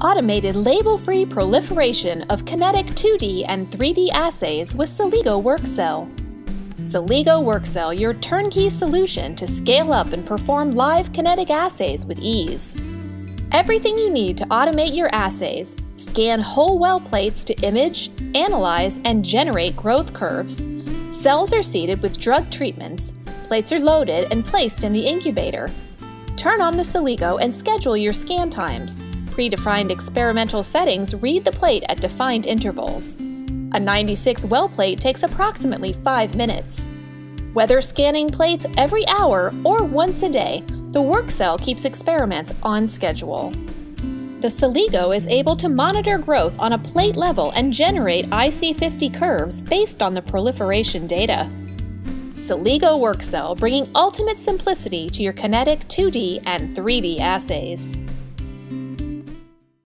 automated label-free proliferation of kinetic 2D and 3D assays with Celigo WorkCell. Celigo WorkCell, your turnkey solution to scale up and perform live kinetic assays with ease. Everything you need to automate your assays, scan whole well plates to image, analyze, and generate growth curves. Cells are seeded with drug treatments, plates are loaded and placed in the incubator. Turn on the Celigo and schedule your scan times. Predefined experimental settings read the plate at defined intervals. A 96 well plate takes approximately 5 minutes. Whether scanning plates every hour or once a day, the WorkCell keeps experiments on schedule. The Celigo is able to monitor growth on a plate level and generate IC50 curves based on the proliferation data. Celigo WorkCell bringing ultimate simplicity to your kinetic 2D and 3D assays.